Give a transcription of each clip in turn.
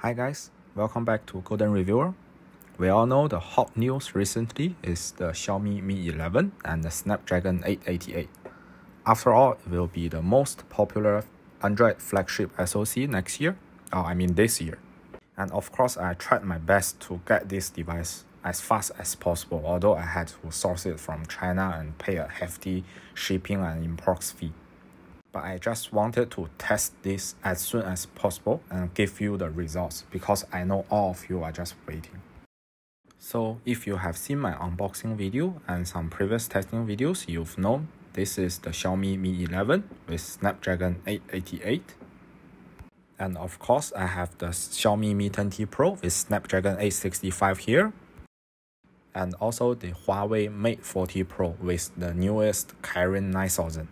Hi guys, welcome back to Golden Reviewer. We all know the hot news recently is the Xiaomi Mi 11 and the Snapdragon 888. After all, it will be the most popular Android flagship SoC next year, oh, I mean this year. And of course, I tried my best to get this device as fast as possible, although I had to source it from China and pay a hefty shipping and import fee but I just wanted to test this as soon as possible and give you the results because I know all of you are just waiting. So if you have seen my unboxing video and some previous testing videos, you've known this is the Xiaomi Mi 11 with Snapdragon 888. And of course, I have the Xiaomi Mi 10T Pro with Snapdragon 865 here. And also the Huawei Mate 40 Pro with the newest Kirin 9000.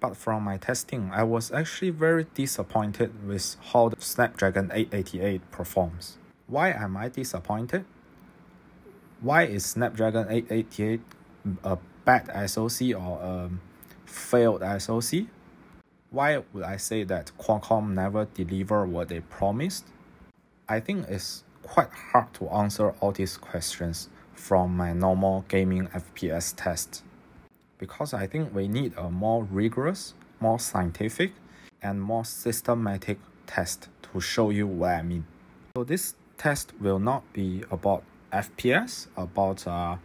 But from my testing, I was actually very disappointed with how the Snapdragon 888 performs. Why am I disappointed? Why is Snapdragon 888 a bad SoC or a failed SoC? Why would I say that Qualcomm never delivered what they promised? I think it's quite hard to answer all these questions from my normal gaming FPS test because I think we need a more rigorous, more scientific, and more systematic test to show you what I mean. So this test will not be about FPS, about uh,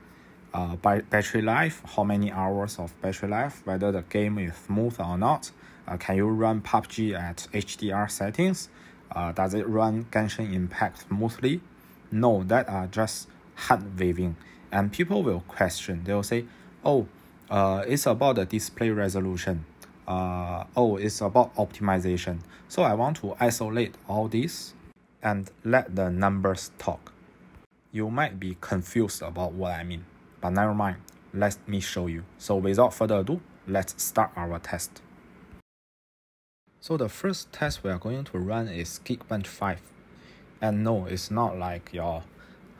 uh, battery life, how many hours of battery life, whether the game is smooth or not. Uh, can you run PUBG at HDR settings? Uh, does it run Genshin Impact smoothly? No, that are just hand waving. And people will question, they'll say, oh, uh, it's about the display resolution. Uh, oh, it's about optimization. So I want to isolate all this and let the numbers talk. You might be confused about what I mean, but never mind. Let me show you. So without further ado, let's start our test. So the first test we are going to run is Geekbench 5. And no, it's not like your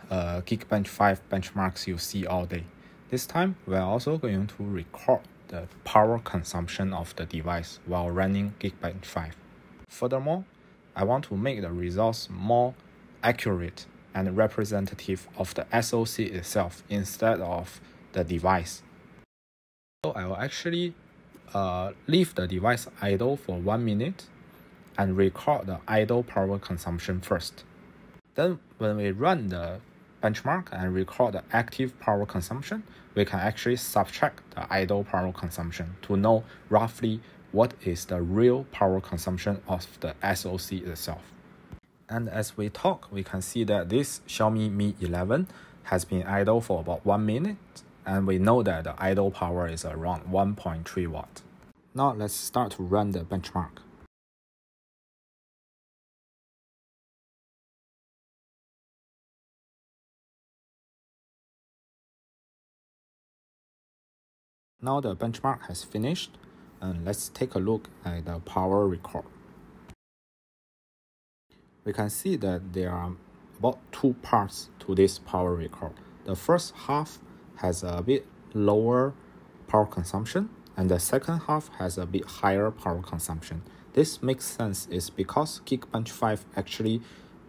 uh, Geekbench 5 benchmarks you see all day. This time, we are also going to record the power consumption of the device while running Geekbench 5. Furthermore, I want to make the results more accurate and representative of the SoC itself instead of the device. So I will actually uh, leave the device idle for one minute and record the idle power consumption first. Then when we run the benchmark and record the active power consumption, we can actually subtract the idle power consumption to know roughly what is the real power consumption of the SoC itself. And as we talk, we can see that this Xiaomi Mi 11 has been idle for about 1 minute, and we know that the idle power is around 1.3 watt. Now let's start to run the benchmark. Now the benchmark has finished and let's take a look at the power record. We can see that there are about two parts to this power record. The first half has a bit lower power consumption and the second half has a bit higher power consumption. This makes sense is because Geekbench 5 actually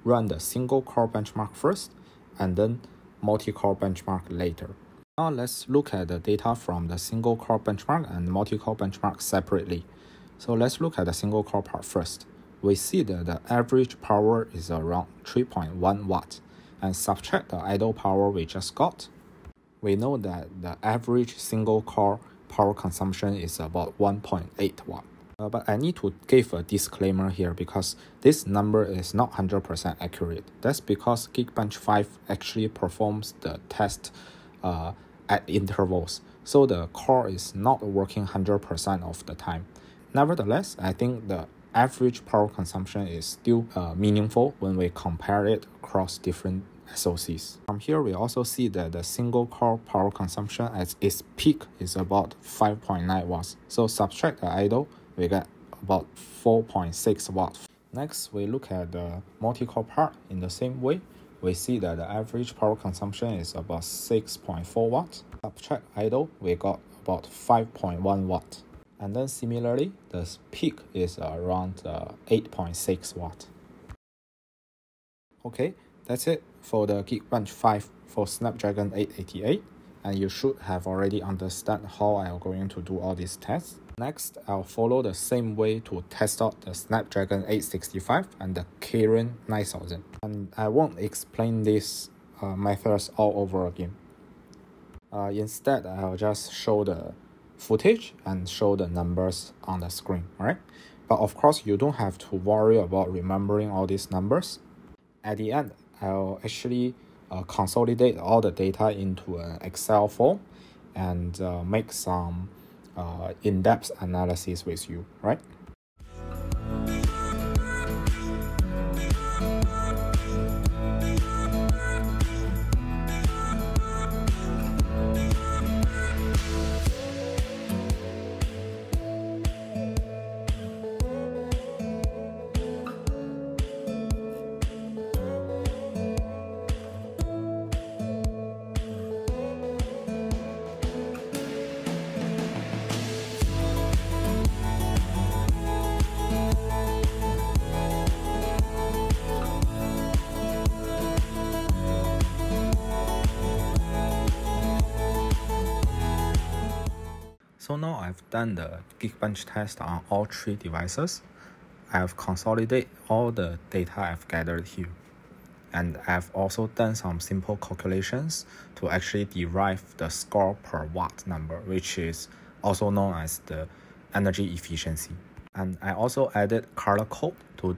run the single core benchmark first and then multi-core benchmark later. Now let's look at the data from the single core benchmark and multi-core benchmark separately. So let's look at the single core part first. We see that the average power is around 3.1 watt and subtract the idle power we just got. We know that the average single core power consumption is about 1.8 watt. Uh, but I need to give a disclaimer here because this number is not 100% accurate. That's because Geekbench 5 actually performs the test uh, at intervals, so the core is not working 100% of the time. Nevertheless, I think the average power consumption is still uh, meaningful when we compare it across different SoCs. From here, we also see that the single core power consumption at its peak is about 5.9 watts. So subtract the idle, we get about 4.6 watts. Next, we look at the multi-core part in the same way we see that the average power consumption is about 6.4 watts. Subtract idle, we got about 5.1 watt. And then similarly, the peak is around uh, 8.6 watt. Okay, that's it for the Geekbench 5 for Snapdragon 888 and you should have already understand how I'm going to do all these tests. Next, I'll follow the same way to test out the Snapdragon 865 and the Kirin 9000. And I won't explain these uh, methods all over again. Uh, instead, I'll just show the footage and show the numbers on the screen, right? But of course, you don't have to worry about remembering all these numbers. At the end, I'll actually uh, consolidate all the data into an Excel form and uh, make some uh, in-depth analysis with you, right? So now I've done the Geekbench test on all three devices. I've consolidated all the data I've gathered here. And I've also done some simple calculations to actually derive the score per watt number, which is also known as the energy efficiency. And I also added color code to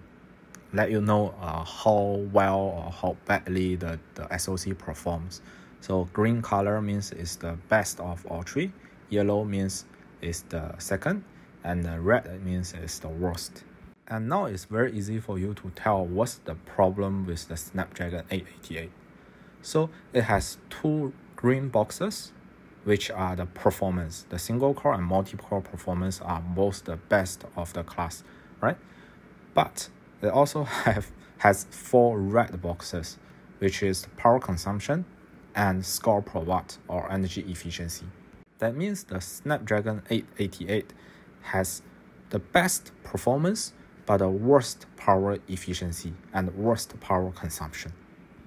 let you know uh, how well or how badly the, the SoC performs. So green color means it's the best of all three yellow means is the second, and the red means is the worst. And now it's very easy for you to tell what's the problem with the Snapdragon 888. So it has two green boxes, which are the performance. The single core and multi-core performance are both the best of the class, right? But it also have has four red boxes, which is power consumption and score per watt or energy efficiency. That means the Snapdragon 888 has the best performance but the worst power efficiency and worst power consumption.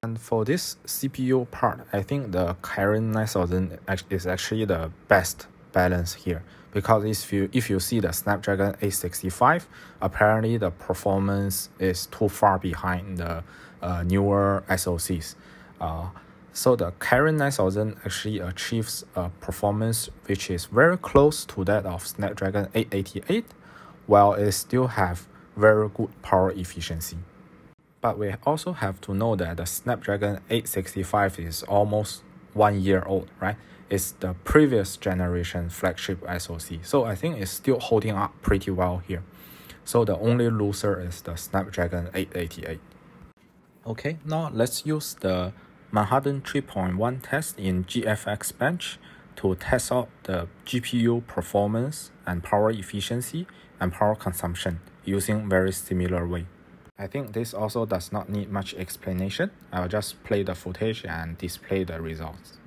And for this CPU part, I think the Kirin 9000 is actually the best balance here because if you if you see the Snapdragon 865, apparently the performance is too far behind the uh, newer SoCs. Uh, so the Kirin 9000 actually achieves a performance which is very close to that of Snapdragon 888, while it still have very good power efficiency. But we also have to know that the Snapdragon 865 is almost one year old, right? It's the previous generation flagship SoC. So I think it's still holding up pretty well here. So the only loser is the Snapdragon 888. Okay, now let's use the Manhattan 3.1 test in GFXBench to test out the GPU performance and power efficiency and power consumption using very similar way. I think this also does not need much explanation. I'll just play the footage and display the results.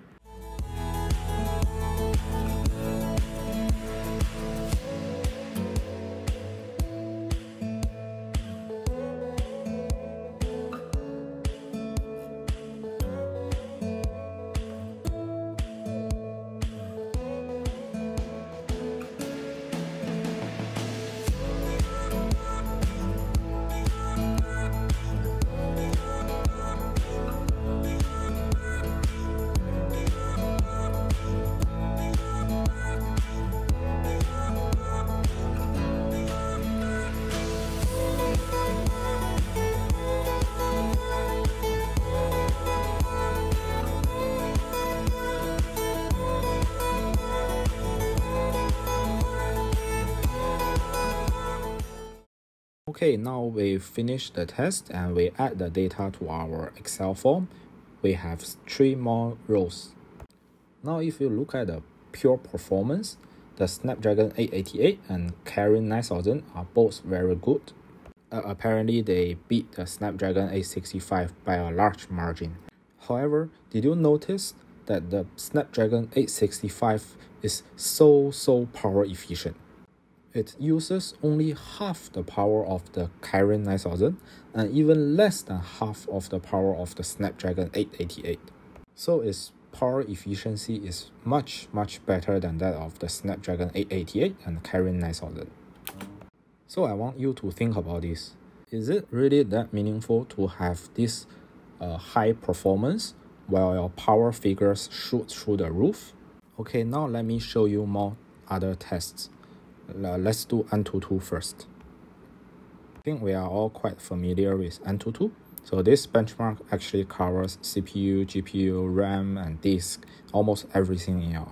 Okay, now we finish the test and we add the data to our Excel form. We have three more rows. Now if you look at the pure performance, the Snapdragon 888 and Kirin 9000 are both very good. Uh, apparently they beat the Snapdragon 865 by a large margin. However, did you notice that the Snapdragon 865 is so so power efficient? It uses only half the power of the Kirin 9000 and even less than half of the power of the Snapdragon 888. So its power efficiency is much much better than that of the Snapdragon 888 and Kirin 9000. So I want you to think about this. Is it really that meaningful to have this uh, high performance while your power figures shoot through the roof? Okay, now let me show you more other tests. Let's do Antutu first. I think we are all quite familiar with Antutu. So this benchmark actually covers CPU, GPU, RAM, and disk, almost everything in your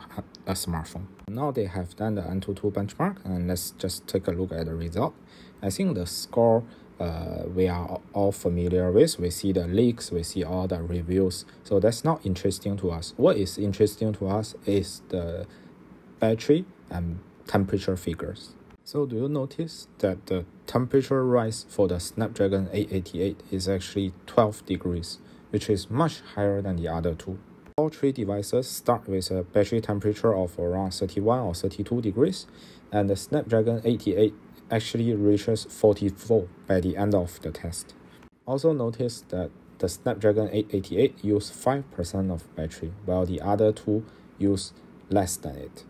a smartphone. Now they have done the Antutu benchmark, and let's just take a look at the result. I think the score uh, we are all familiar with. We see the leaks, we see all the reviews. So that's not interesting to us. What is interesting to us is the battery and temperature figures. So do you notice that the temperature rise for the Snapdragon 888 is actually 12 degrees, which is much higher than the other two. All three devices start with a battery temperature of around 31 or 32 degrees, and the Snapdragon 88 actually reaches 44 by the end of the test. Also notice that the Snapdragon 888 use 5% of battery, while the other two use less than it.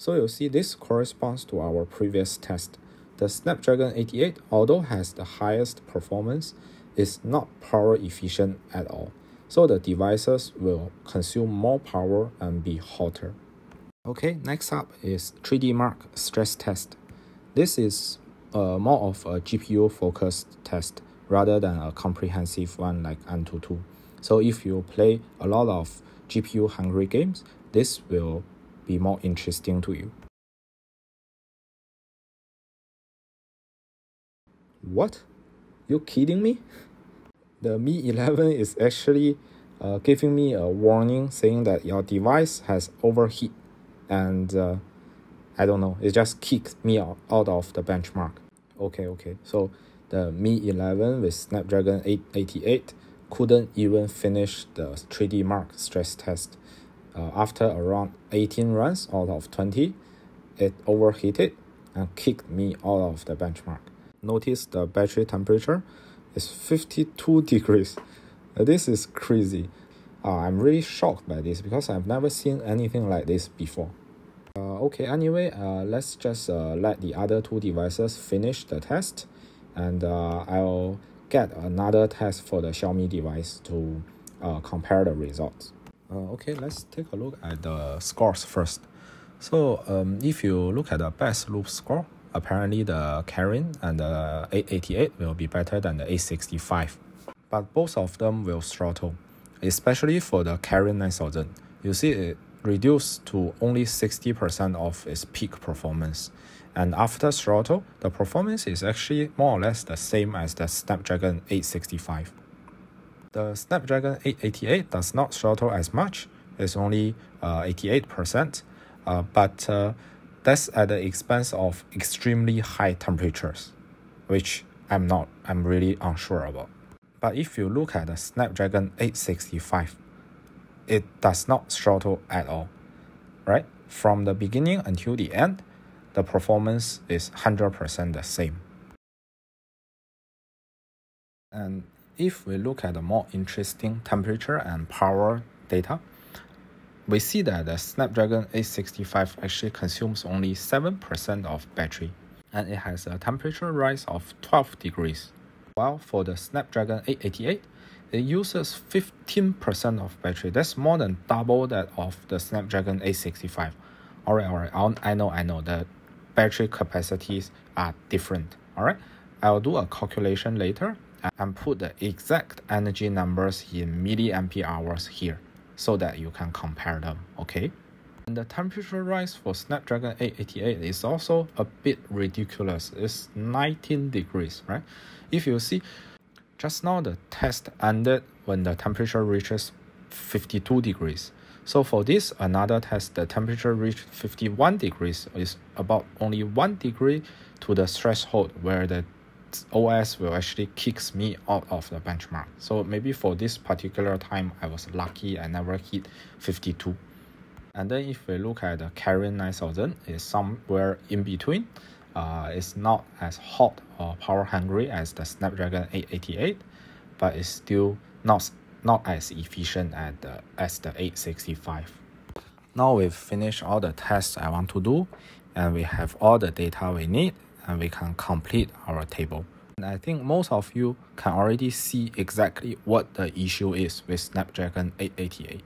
So you see this corresponds to our previous test. The Snapdragon 88, although has the highest performance, is not power efficient at all. So the devices will consume more power and be hotter. Okay, next up is 3DMark stress test. This is uh, more of a GPU focused test rather than a comprehensive one like Antutu. So if you play a lot of GPU hungry games, this will be more interesting to you. What? You kidding me? The Mi 11 is actually uh, giving me a warning saying that your device has overheat and uh, I don't know, it just kicked me out, out of the benchmark. Okay, okay, so the Mi 11 with Snapdragon 888 couldn't even finish the 3DMark stress test uh, after around 18 runs out of 20, it overheated and kicked me out of the benchmark. Notice the battery temperature is 52 degrees. This is crazy. Uh, I'm really shocked by this because I've never seen anything like this before. Uh, okay, anyway, uh, let's just uh, let the other two devices finish the test and uh, I'll get another test for the Xiaomi device to uh, compare the results. Uh, okay, let's take a look at the scores first. So um, if you look at the best loop score, apparently the Kirin and the 888 will be better than the 865. But both of them will throttle, especially for the Kirin 9000. You see it reduced to only 60% of its peak performance. And after throttle, the performance is actually more or less the same as the Snapdragon 865. The Snapdragon 888 does not throttle as much, it's only uh, 88%, uh, but uh, that's at the expense of extremely high temperatures, which I'm not, I'm really unsure about. But if you look at the Snapdragon 865, it does not throttle at all, right? From the beginning until the end, the performance is 100% the same. And if we look at the more interesting temperature and power data, we see that the Snapdragon 865 actually consumes only 7% of battery, and it has a temperature rise of 12 degrees. While for the Snapdragon 888, it uses 15% of battery. That's more than double that of the Snapdragon 865. Alright, alright, I know, I know, the battery capacities are different. Alright, I'll do a calculation later and put the exact energy numbers in milliampere hours here so that you can compare them, okay? And the temperature rise for Snapdragon 888 is also a bit ridiculous. It's 19 degrees, right? If you see, just now the test ended when the temperature reaches 52 degrees. So for this another test, the temperature reached 51 degrees is about only 1 degree to the threshold where the OS will actually kicks me out of the benchmark. So maybe for this particular time, I was lucky I never hit 52. And then if we look at the Kirin 9000, it's somewhere in between. uh, it's not as hot or power hungry as the Snapdragon 888, but it's still not not as efficient as the, as the 865. Now we've finished all the tests I want to do, and we have all the data we need, and we can complete our table. And I think most of you can already see exactly what the issue is with Snapdragon 888.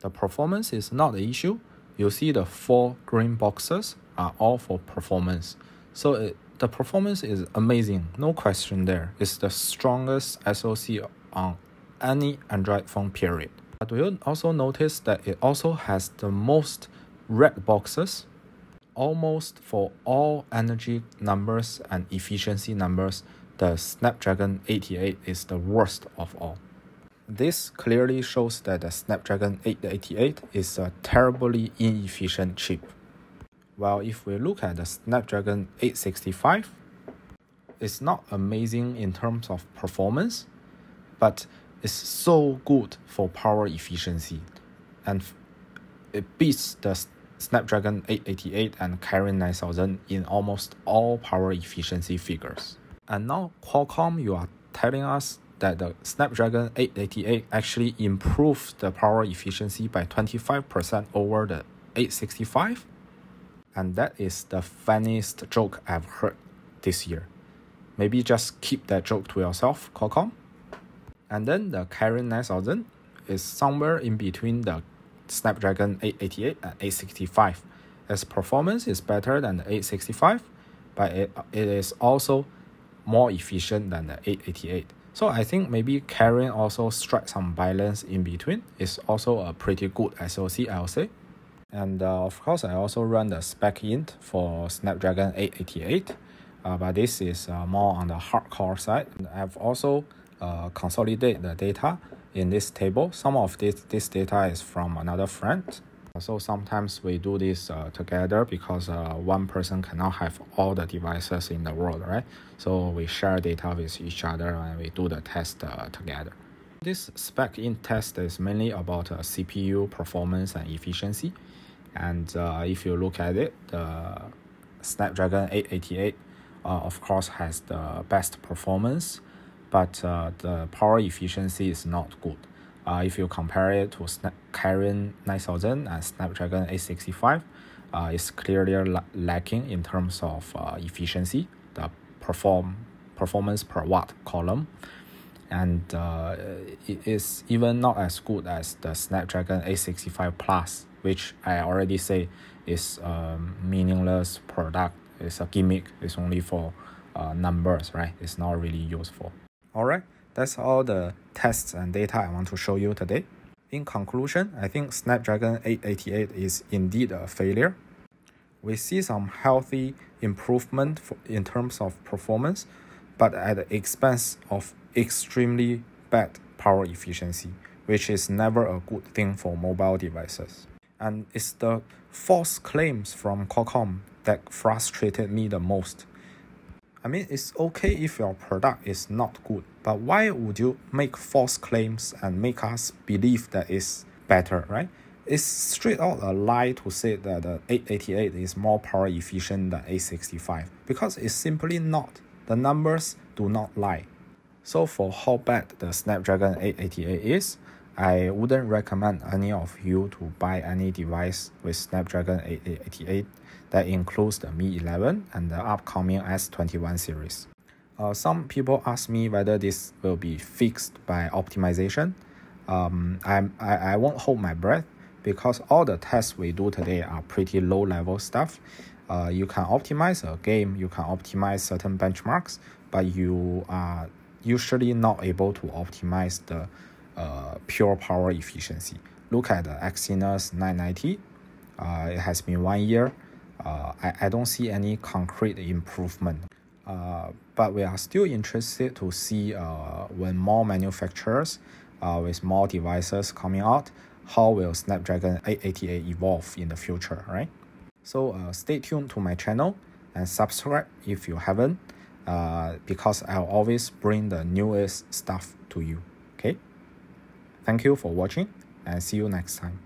The performance is not the issue. You see the four green boxes are all for performance. So it, the performance is amazing, no question there. It's the strongest SoC on any Android phone period. But you also notice that it also has the most red boxes almost for all energy numbers and efficiency numbers the Snapdragon 88 is the worst of all. This clearly shows that the Snapdragon 888 is a terribly inefficient chip. While if we look at the Snapdragon 865, it's not amazing in terms of performance, but it's so good for power efficiency, and it beats the Snapdragon 888 and Kirin 9000 in almost all power efficiency figures. And now Qualcomm, you are telling us that the Snapdragon 888 actually improves the power efficiency by 25% over the 865? And that is the funniest joke I've heard this year. Maybe just keep that joke to yourself, Qualcomm. And then the Kirin 9000 is somewhere in between the Snapdragon 888 and 865. Its performance is better than the 865, but it, it is also more efficient than the 888. So I think maybe Kirin also strike some balance in between. It's also a pretty good SoC, I'll say. And uh, of course, I also run the SPECint for Snapdragon 888, uh, but this is uh, more on the hardcore side. I've also uh, consolidated the data in this table. Some of this, this data is from another friend so sometimes we do this uh, together because uh, one person cannot have all the devices in the world, right? So we share data with each other and we do the test uh, together. This SPECint test is mainly about uh, CPU performance and efficiency. And uh, if you look at it, the Snapdragon 888 uh, of course has the best performance, but the power efficiency is not good. Uh, if you compare it to Snap Kirin 9000 and Snapdragon 865, uh, it's clearly la lacking in terms of uh, efficiency, the perform performance per watt column, and uh, it is even not as good as the Snapdragon 865 Plus, which I already say is a meaningless product. It's a gimmick. It's only for uh, numbers, right? It's not really useful. All right. That's all the tests and data I want to show you today. In conclusion, I think Snapdragon 888 is indeed a failure. We see some healthy improvement in terms of performance, but at the expense of extremely bad power efficiency, which is never a good thing for mobile devices. And it's the false claims from Qualcomm that frustrated me the most. I mean, it's okay if your product is not good, but why would you make false claims and make us believe that it's better, right? It's straight out a lie to say that the 888 is more power efficient than 865 because it's simply not. The numbers do not lie. So for how bad the Snapdragon 888 is, I wouldn't recommend any of you to buy any device with Snapdragon 888 that includes the Mi 11 and the upcoming S21 series. Uh, some people ask me whether this will be fixed by optimization. Um, I'm, I, I won't hold my breath because all the tests we do today are pretty low level stuff. Uh, you can optimize a game, you can optimize certain benchmarks, but you are usually not able to optimize the uh, pure power efficiency. Look at the Exynos 990. Uh, it has been one year uh, I, I don't see any concrete improvement. Uh, but we are still interested to see uh, when more manufacturers uh, with more devices coming out, how will Snapdragon 888 evolve in the future, right? So uh, stay tuned to my channel and subscribe if you haven't, uh, because I'll always bring the newest stuff to you. Okay? Thank you for watching and see you next time.